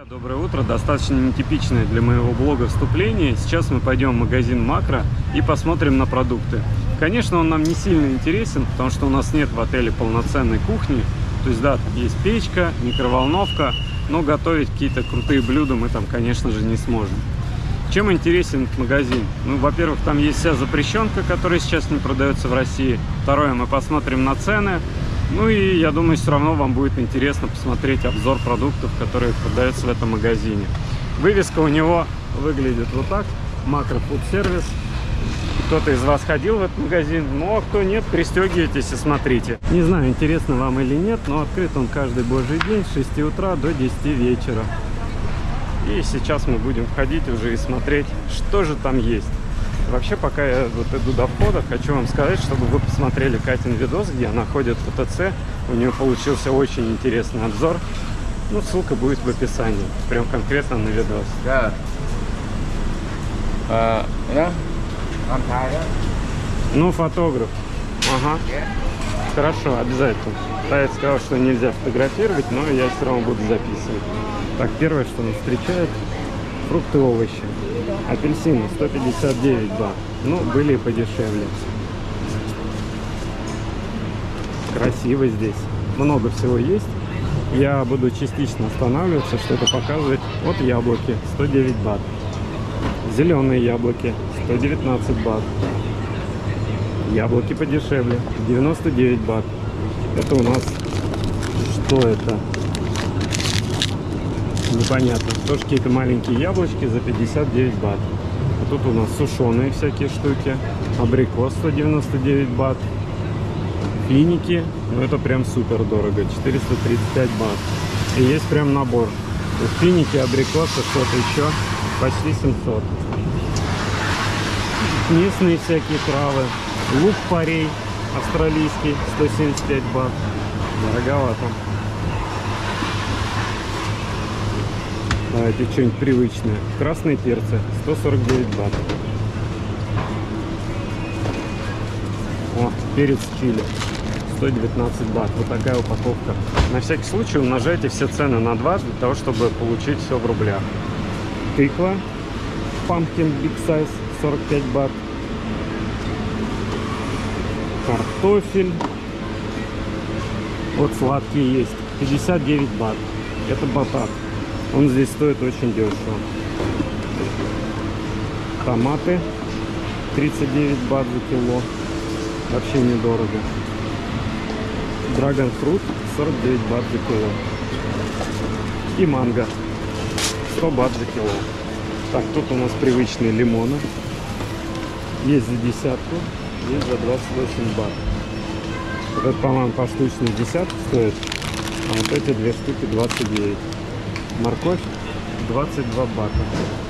Друзья, доброе утро. Достаточно нетипичное для моего блога вступление. Сейчас мы пойдем в магазин Макро и посмотрим на продукты. Конечно, он нам не сильно интересен, потому что у нас нет в отеле полноценной кухни. То есть, да, там есть печка, микроволновка, но готовить какие-то крутые блюда мы там, конечно же, не сможем. Чем интересен этот магазин? Ну, во-первых, там есть вся запрещенка, которая сейчас не продается в России. Второе, мы посмотрим на цены. Ну и я думаю, все равно вам будет интересно посмотреть обзор продуктов, которые продаются в этом магазине. Вывеска у него выглядит вот так. Макро Food Service. Кто-то из вас ходил в этот магазин, ну а кто нет, пристегивайтесь и смотрите. Не знаю, интересно вам или нет, но открыт он каждый божий день с 6 утра до 10 вечера. И сейчас мы будем входить уже и смотреть, что же там есть. Вообще, пока я вот иду до входа, хочу вам сказать, чтобы вы посмотрели Катин видос, где она ходит в ТЦ. У нее получился очень интересный обзор. Ну, ссылка будет в описании. Прям конкретно на видос. Yeah. Uh, yeah. I'm tired. Ну, фотограф. Ага. Хорошо, обязательно. Таец сказал, что нельзя фотографировать, но я все равно буду записывать. Так, первое, что нас встречает, фрукты и овощи. Апельсины 159 бат. Ну, были и подешевле. Красиво здесь. Много всего есть. Я буду частично останавливаться, что-то показывать. Вот яблоки 109 бат. Зеленые яблоки 119 бат. Яблоки подешевле 99 бат. Это у нас что это? Непонятно. Тоже какие-то маленькие яблочки за 59 бат. А тут у нас сушеные всякие штуки. Абрикос 199 бат. Финики. Ну это прям супер дорого. 435 бат. И есть прям набор. Финики, абрикосы, что-то еще. Почти 700. Местные всякие травы. Лук парей австралийский 175 бат. Дороговато. Давайте что-нибудь привычное. Красные перцы 149 бат. О, перец чили 119 бат. Вот такая упаковка. На всякий случай умножайте все цены на 2 для того, чтобы получить все в рублях. Тыква Pumpkin Big Size 45 бат. Картофель. Вот сладкие есть. 59 бат. Это батат. Он здесь стоит очень дешево. Томаты 39 бат за кило. Вообще недорого. Драгон фрут 49 бат за кило. И манго 100 бат за кило. Так, тут у нас привычные лимоны. Есть за десятку, есть за 28 бат. Вот этот, по-моему, поштучный десятку стоит, а вот эти две штуки 29. Морковь 22 бата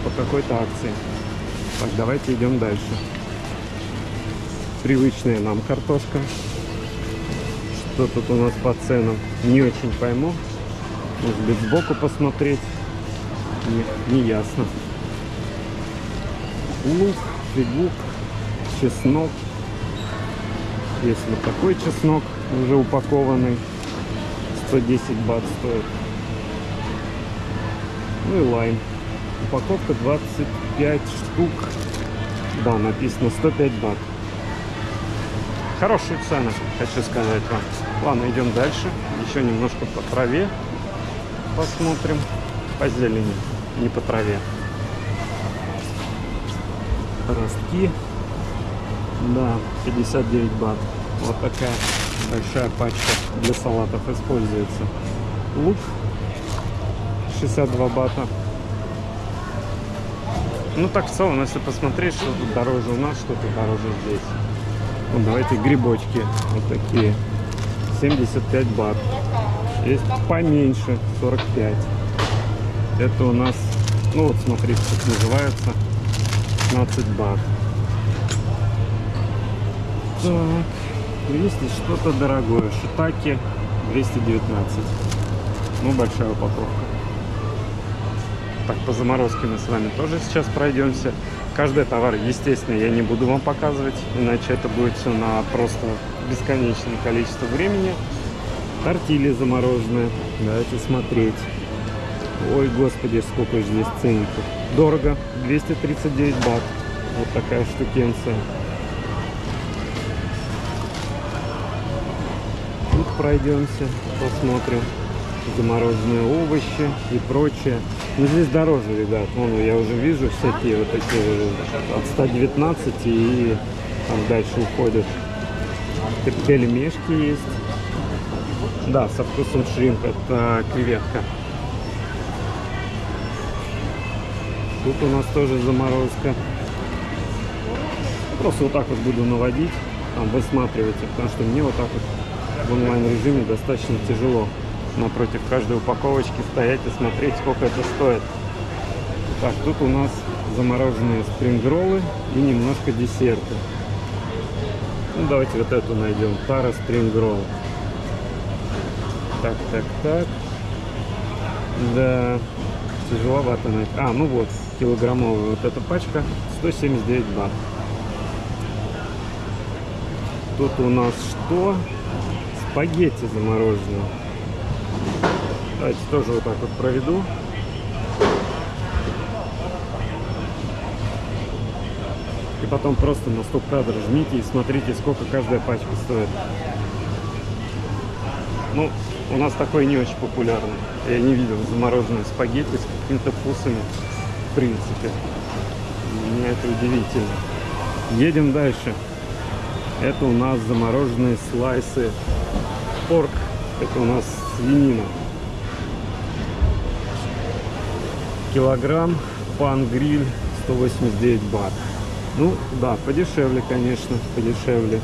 по какой-то акции. Так, давайте идем дальше. Привычная нам картошка. Что тут у нас по ценам? Не очень пойму. Может быть сбоку посмотреть. Не, не ясно. Лук, фигук, чеснок. Есть вот такой чеснок, уже упакованный. 110 бат стоит. Ну и лайм. Упаковка 25 штук. Да, написано 105 бат. Хорошие цены, хочу сказать вам. Ладно, идем дальше. Еще немножко по траве посмотрим. По зелени, не по траве. Ростки. Да, 59 бат. Вот такая большая пачка для салатов используется. Лук 62 бата. Ну так в целом, если посмотреть, что тут дороже у нас, что тут дороже здесь. Ну, давайте грибочки вот такие. 75 бат. Есть поменьше, 45. Это у нас, ну вот смотрите, как называется, 15 бат. Так, есть что-то дорогое? Шитаки 219. Ну, большая упаковка. Так, по заморозке мы с вами тоже сейчас пройдемся. Каждый товар, естественно, я не буду вам показывать, иначе это будет все на просто бесконечное количество времени. Тортили замороженные, давайте смотреть. Ой, господи, сколько же здесь ценников. Дорого. 239 бат. Вот такая штукенция. Тут пройдемся, посмотрим. Замороженные овощи и прочее. Ну, здесь дороже, ребят. Вон, я уже вижу всякие вот такие от 119 и там дальше уходят. Пельмешки есть. Да, со вкусом шримп. Это креветка. Тут у нас тоже заморозка. Просто вот так вот буду наводить, там высматривайте, потому что мне вот так вот в онлайн режиме достаточно тяжело напротив каждой упаковочки стоять и смотреть, сколько это стоит. Так, тут у нас замороженные спрингроллы и немножко десерта. Ну, давайте вот эту найдем. Тара спрингролл. Так, так, так. Да, тяжеловато найти. А, ну вот, килограммовая вот эта пачка. 179 бат. Тут у нас что? Спагетти замороженные. Давайте тоже вот так вот проведу. И потом просто на стоп-кадр жмите и смотрите, сколько каждая пачка стоит. Ну, у нас такое не очень популярно. Я не видел замороженные спагетти с какими-то вкусами, в принципе. Меня это удивительно. Едем дальше. Это у нас замороженные слайсы порк. Это у нас свинина. Килограмм пан-гриль 189 бат. Ну, да, подешевле, конечно, подешевле.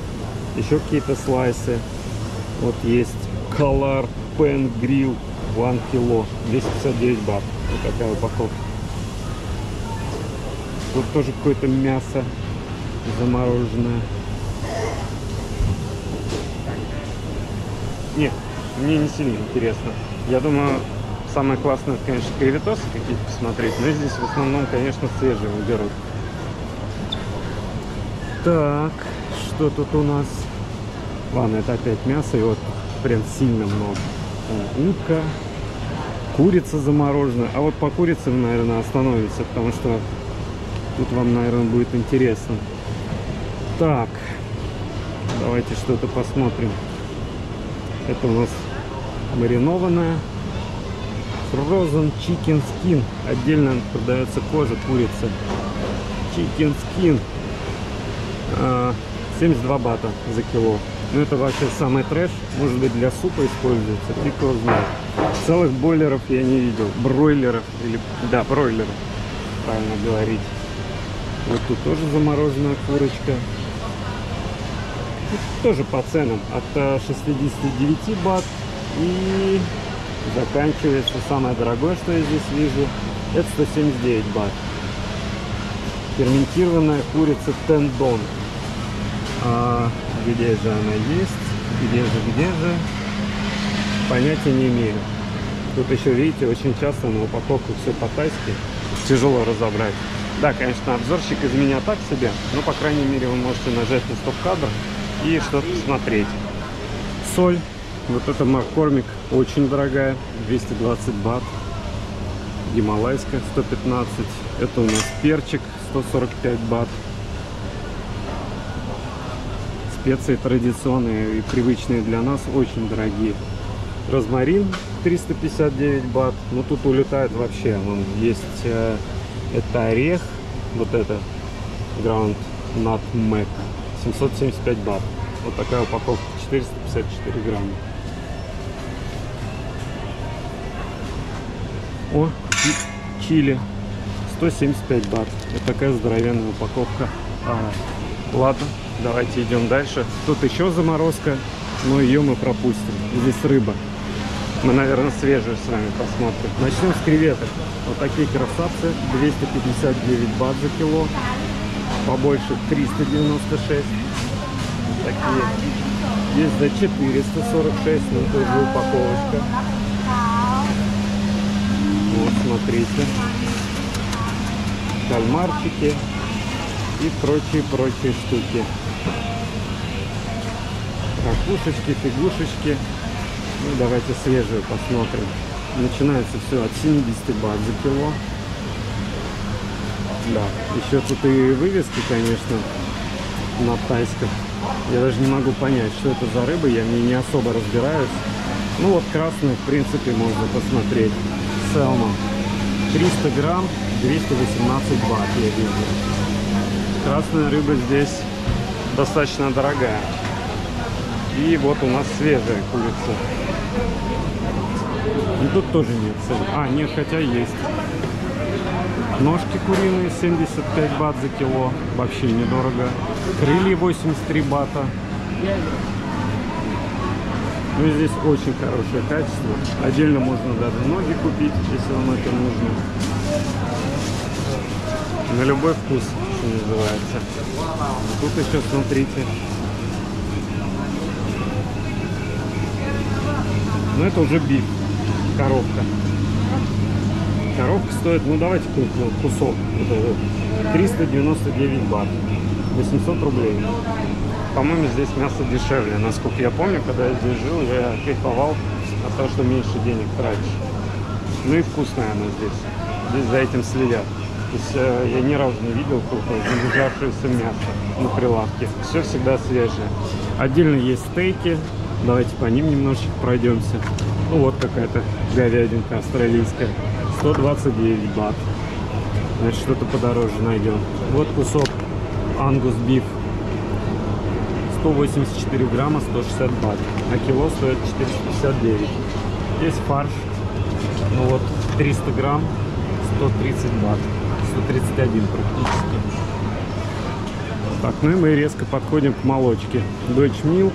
Еще какие-то слайсы. Вот есть Color Pen Grill 1 кило, 259 бат. Вот такая упаковка. Тут тоже какое-то мясо замороженное. Нет, мне не сильно интересно. Я думаю, самое классное, конечно, креветосы какие-то посмотреть. Но здесь в основном, конечно, свежие берут. Так, что тут у нас? Ладно, это опять мясо, и вот прям сильно много. Там утка, курица замороженная. А вот по курице вы, наверное, остановимся, потому что тут вам, наверное, будет интересно. Так, давайте что-то посмотрим. Это у нас маринованная. Frozen Chicken Skin. Отдельно продается кожа курицы. Chicken Skin. 72 бата за кило. Ну это вообще самый трэш. Может быть для супа используется. Фиг знает. Целых бойлеров я не видел. Бройлеров. Или, да, бройлеров. Правильно говорить. Вот тут тоже замороженная курочка. Тут тоже по ценам. От 69 бат и заканчивается самое дорогое, что я здесь вижу. Это 179 бат. Ферментированная курица тендон. А где же она есть? Где же, где же? Понятия не имею. Тут еще, видите, очень часто на упаковку все по-тайски. Тяжело разобрать. Да, конечно, обзорщик из меня так себе, но, по крайней мере, вы можете нажать на стоп-кадр и что-то посмотреть. Соль. Вот это Маккормик. Очень дорогая. 220 бат. Гималайская 115. Это у нас перчик 145 бат. Специи традиционные и привычные для нас очень дорогие. Розмарин 359 бат. Ну тут улетает вообще. Вон есть э, это орех. Вот это Ground Nut Mac. 775 бат. Вот такая упаковка. 454 грамма. О, чили. 175 бат. Это такая здоровенная упаковка. А, ладно, давайте идем дальше. Тут еще заморозка, но ее мы пропустим. Здесь рыба. Мы, наверное, свежую с вами посмотрим. Начнем с креветок. Вот такие красавцы. 259 бат за кило. Побольше 396. Вот такие. Есть за 446, но тоже упаковочка. Смотрите. Кальмарчики и прочие-прочие штуки. Ракушечки, фигушечки. Ну, давайте свежую посмотрим. Начинается все от 70 бат за кило. Да, еще тут и вывески, конечно, на тайском. Я даже не могу понять, что это за рыба, я не, не особо разбираюсь. Ну вот красную, в принципе, можно посмотреть. Селмон. 300 грамм, 218 бат, я вижу. Красная рыба здесь достаточно дорогая. И вот у нас свежая курица. И тут тоже нет цен. А, нет, хотя есть. Ножки куриные 75 бат за кило. Вообще недорого. Крылья 83 бата. Ну и здесь очень хорошее качество. Отдельно можно даже ноги купить, если вам это нужно. На любой вкус, что называется. Тут еще смотрите. Но это уже биф. Коробка. Коробка стоит, ну давайте купим кусок. Это 399 бат. 800 рублей. По-моему, здесь мясо дешевле. Насколько я помню, когда я здесь жил, я кайфовал от того, что меньше денег тратишь. Ну и вкусное оно здесь. Здесь за этим следят. То есть э, я ни разу не видел какое-то залежавшееся мясо на прилавке. Все всегда свежее. Отдельно есть стейки. Давайте по ним немножечко пройдемся. Ну вот какая-то говядинка австралийская. 129 бат. Значит, что-то подороже найдем. Вот кусок ангус биф. 184 грамма, 160 бат. А кило стоит 459. Есть фарш. Ну вот, 300 грамм, 130 бат. 131 практически. Так, ну и мы резко подходим к молочке. Deutsche Mill,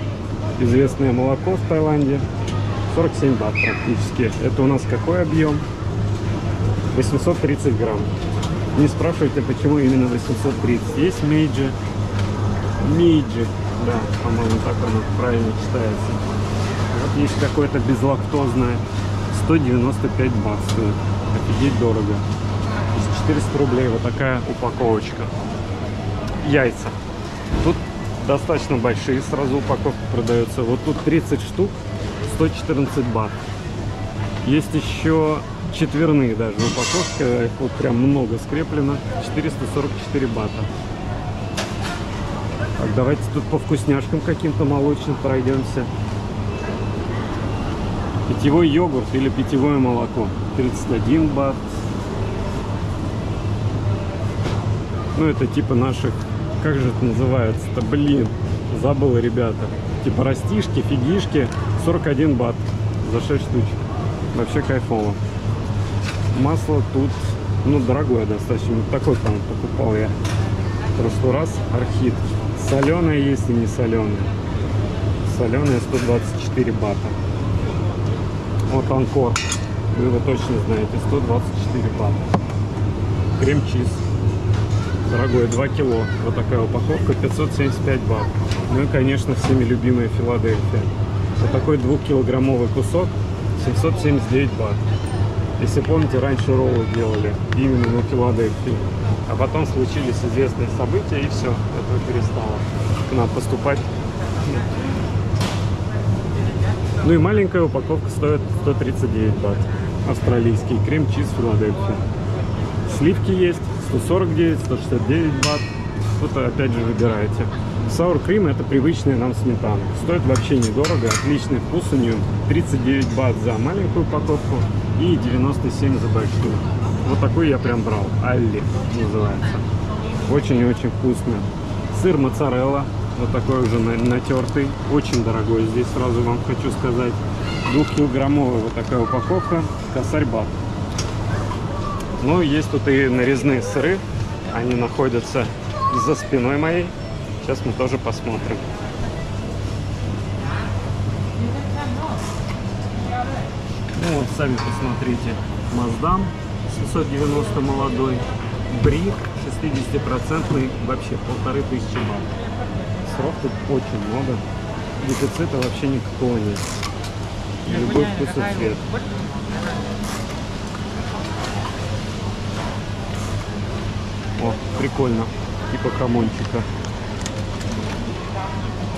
известное молоко в Таиланде. 47 бат практически. Это у нас какой объем? 830 грамм. Не спрашивайте, почему именно 830. Есть Мейджи. Мейджи. Да, по-моему, так оно правильно читается. Вот есть какое-то безлактозное. 195 бат стоит. Офигеть дорого. 400 рублей вот такая упаковочка. Яйца. Тут достаточно большие сразу упаковки продаются. Вот тут 30 штук, 114 бат. Есть еще четверные даже упаковка, их вот прям много скреплено, 444 бата. Так, давайте тут по вкусняшкам каким-то молочным пройдемся. Питьевой йогурт или питьевое молоко, 31 бат. Ну, это типа наших, как же это называется-то, блин, забыл, ребята. Типа растишки, фигишки, 41 бат за 6 штучек. Вообще кайфово. Масло тут, ну, дорогое достаточно. Вот такой там покупал я прошлый раз. Архит. Соленое есть и не соленое. Соленое 124 бата. Вот Анкор. Вы его точно знаете. 124 бата. Крем-чиз. Дорогой, 2 кило. Вот такая упаковка, 575 бат. Ну и, конечно, всеми любимая Филадельфия. Вот такой двухкилограммовый кусок, 779 бат. Если помните, раньше роллы делали именно на Филадельфии. А потом случились известные события, и все, этого перестало к нам поступать. Ну и маленькая упаковка стоит 139 бат. Австралийский крем-чиз Филадельфия. Сливки есть 149, 169 бат. Тут опять же выбираете. Саур крем это привычная нам сметана. Стоит вообще недорого, отличный вкус у нее. 39 бат за маленькую упаковку и 97 за большую. Вот такой я прям брал. Алли называется. Очень и очень вкусно. Сыр моцарелла. Вот такой уже натертый. Очень дорогой здесь, сразу вам хочу сказать. Двухкилограммовая вот такая упаковка. Косарь бат. Ну, есть тут и нарезные сыры. Они находятся за спиной моей. Сейчас мы тоже посмотрим. Ну вот, сами посмотрите. Маздам 790 молодой. Бри 60% вообще полторы тысячи бат. Срок тут очень много. Дефицита вообще никакого нет. Любой вкус и цвет. О, прикольно. Типа хамончика.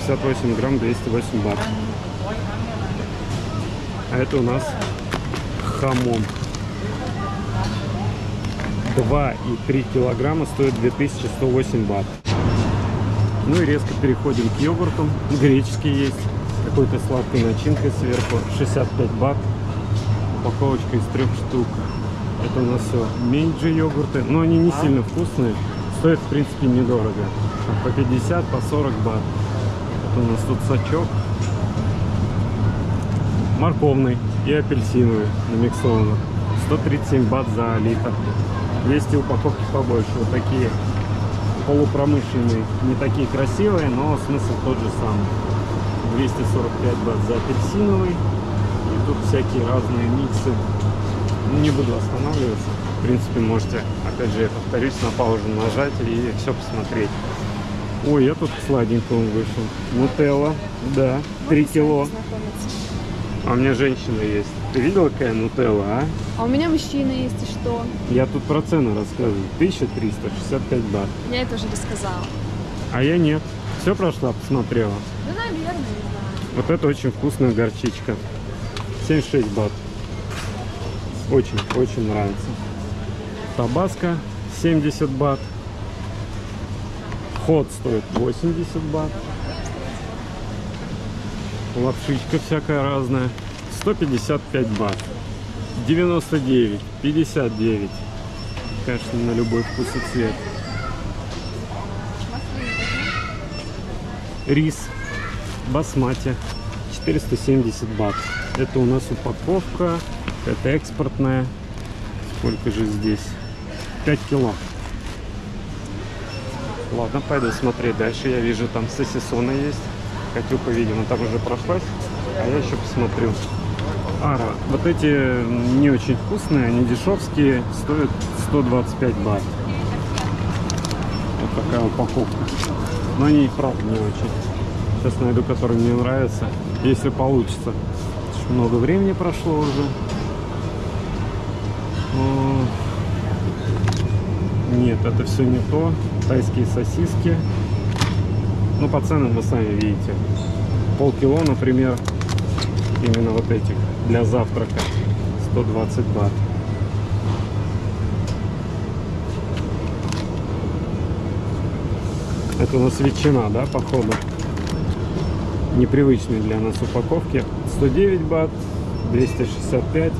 58 грамм 208 бат. А это у нас хамон. 2,3 килограмма стоит 2108 бат. Ну и резко переходим к йогуртам. Греческий есть. Какой-то сладкой начинкой сверху. 65 бат. Упаковочка из трех штук. Это у нас все меньше йогурты. Но они не сильно вкусные. Стоят, в принципе, недорого. По 50, по 40 бат. У нас тут сачок. Морковный и апельсиновый намиксованный. 137 бат за литр. Есть и упаковки побольше. Вот такие полупромышленные. Не такие красивые, но смысл тот же самый. 245 бат за апельсиновый. И тут всякие разные миксы. Ну, не буду останавливаться. В принципе, можете, опять же, я повторюсь, на паузу нажать и все посмотреть. Ой, я тут к сладенькому вышел. Нутелла, да, 3 кило. А у меня женщина есть. Ты видела, какая нутелла, а? А у меня мужчина есть, и что? Я тут про цену рассказываю. 1365 бат. Я это уже рассказала. А я нет. Все прошла, посмотрела. Да, наверное, не знаю. Вот это очень вкусная горчичка. 76 бат. Очень, очень нравится. Табаско 70 бат. Ход стоит 80 бат. Лапшичка всякая разная. 155 бат. 99, 59. Конечно, на любой вкус и цвет. Рис басмати 470 бат. Это у нас упаковка, это экспортная. Сколько же здесь? 5 кило. Ладно, пойду смотреть дальше. Я вижу, там сосисоны есть. Катюха, видимо, там уже прошлась. А я еще посмотрю. Ара, вот эти не очень вкусные, они дешевские, стоят 125 бат. Вот такая упаковка. Но они и правда не очень. Сейчас найду, который мне нравится, если получится. Много времени прошло уже. Нет, это все не то. Тайские сосиски. Ну, по ценам вы сами видите. Полкило, например, именно вот этих для завтрака 120 бат. Это у нас ветчина, да, походу? Непривычные для нас упаковки. 109 бат, 265,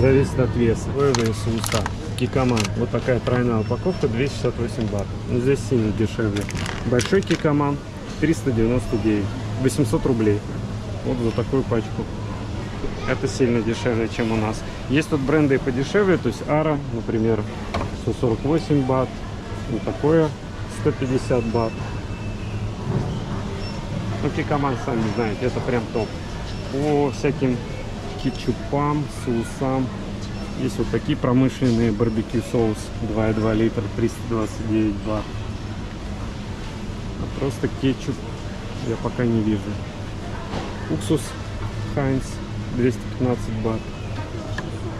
зависит от веса. Соевые соуса. Кикоман. Вот такая тройная упаковка, 268 бат. Но здесь сильно дешевле. Большой кикоман 399, 800 рублей. Вот за такую пачку. Это сильно дешевле, чем у нас. Есть тут бренды и подешевле, то есть Ара, например, 148 бат. Вот такое 150 бат. Ну, Кикоман, сами знаете, это прям топ. По всяким кетчупам, соусам. Есть вот такие промышленные барбекю соус 2,2 литра, 329 бат. А просто кетчуп я пока не вижу. Уксус Хайнс 215 бат.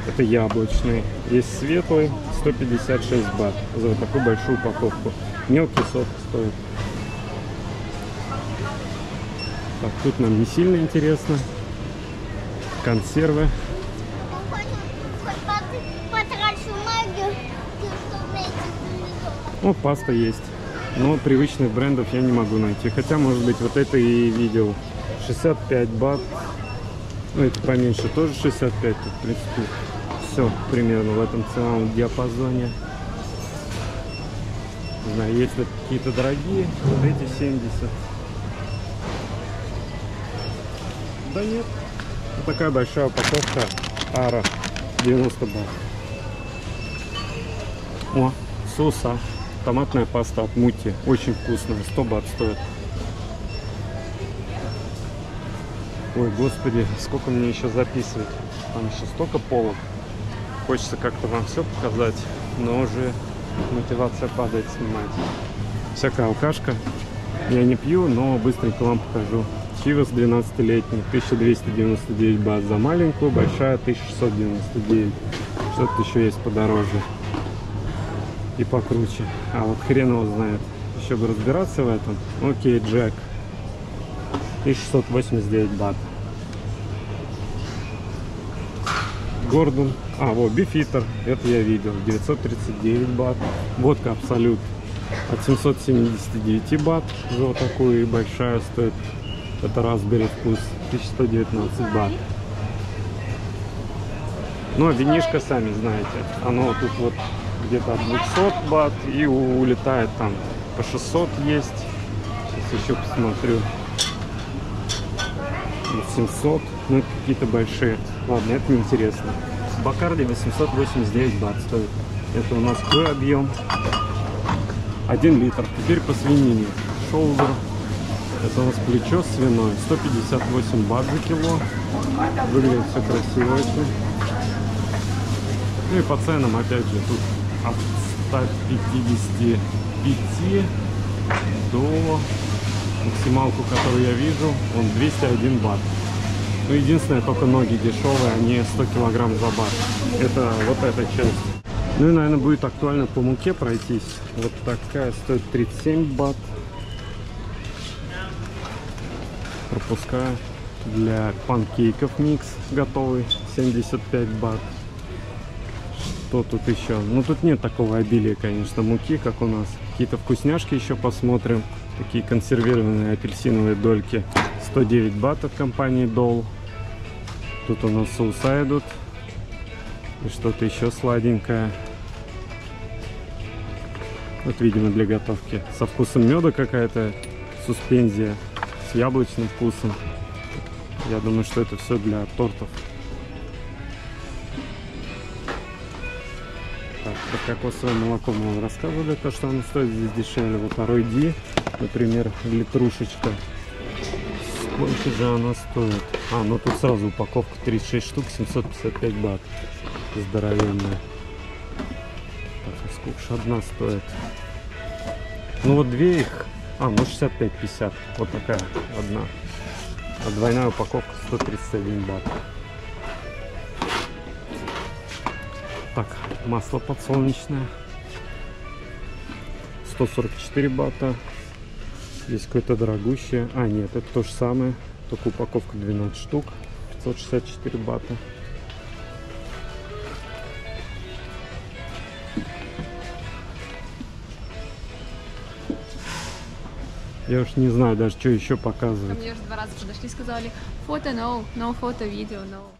Это яблочный. Есть светлый 156 бат за вот такую большую упаковку. Мелкий сок стоит. Так, тут нам не сильно интересно. Консервы. Ну, паста есть. Но привычных брендов я не могу найти. Хотя, может быть, вот это и видел. 65 бат. Ну, это поменьше тоже 65. Тут, в принципе, все примерно в этом ценовом диапазоне. Не знаю, если какие-то дорогие, вот эти 70. Да нет. Вот такая большая упаковка Ара. 90 бат. О, соуса. Томатная паста от Мути. Очень вкусная. 100 бат стоит. Ой, господи, сколько мне еще записывать. Там еще столько полок. Хочется как-то вам все показать, но уже мотивация падает снимать. Всякая алкашка. Я не пью, но быстренько вам покажу. Чивас 12-летний, 1299 бат за маленькую, большая 1699. Что-то еще есть подороже и покруче. А вот хрен его знает. Еще бы разбираться в этом. Окей, Джек. 1689 бат. Гордон. А, вот, Бифитер. Это я видел. 939 бат. Водка Абсолют от 779 бат. Вот такую и большая стоит. Это Raspberry вкус. 1119 бат. Но винишко, сами знаете, оно тут вот где-то от 200 бат и улетает там по 600 есть. Сейчас еще посмотрю. Вот 700, ну это какие-то большие. Ладно, это неинтересно. Бакарди 889 бат стоит. Это у нас какой объем? 1 литр. Теперь по свинине. Шоулдер. Это у нас плечо свиное. 158 бат за кило. Выглядит все красиво очень. Ну и по ценам, опять же, тут от 155 до максималку, которую я вижу, он 201 бат. Ну, единственное, только ноги дешевые, они 100 килограмм за бат. Это вот эта часть. Ну и, наверное, будет актуально по муке пройтись. Вот такая стоит 37 бат. Пропускаю. Для панкейков микс готовый 75 бат. Что тут еще? Ну тут нет такого обилия, конечно, муки, как у нас. Какие-то вкусняшки еще посмотрим. Такие консервированные апельсиновые дольки. 109 бат от компании Dole. Тут у нас соуса идут. И что-то еще сладенькое. Вот, видимо, для готовки. Со вкусом меда какая-то суспензия. С яблочным вкусом. Я думаю, что это все для тортов. Про кокосовое молоко мы вам рассказывали, то, что оно стоит здесь дешевле. Вот Арой Ди, например, литрушечка. Сколько же она стоит? А, ну тут сразу упаковка 36 штук, 755 бат. Здоровенная. Так, а сколько же одна стоит? Ну вот две их. А, ну 65-50. Вот такая одна. А двойная упаковка 131 бат. Так, масло подсолнечное. 144 бата. Здесь какое-то дорогущее. А, нет, это то же самое. Только упаковка 12 штук. 564 бата. Я уж не знаю даже, что еще Ко показывать. мне уже два раза подошли, сказали, фото no, no фото, видео no.